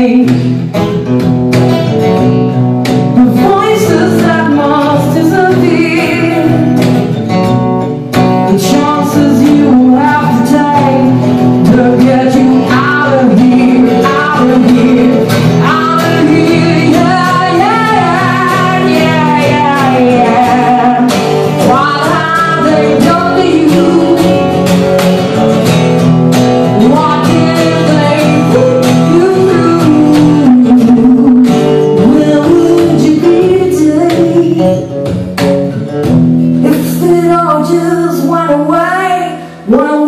make just went away. Went away.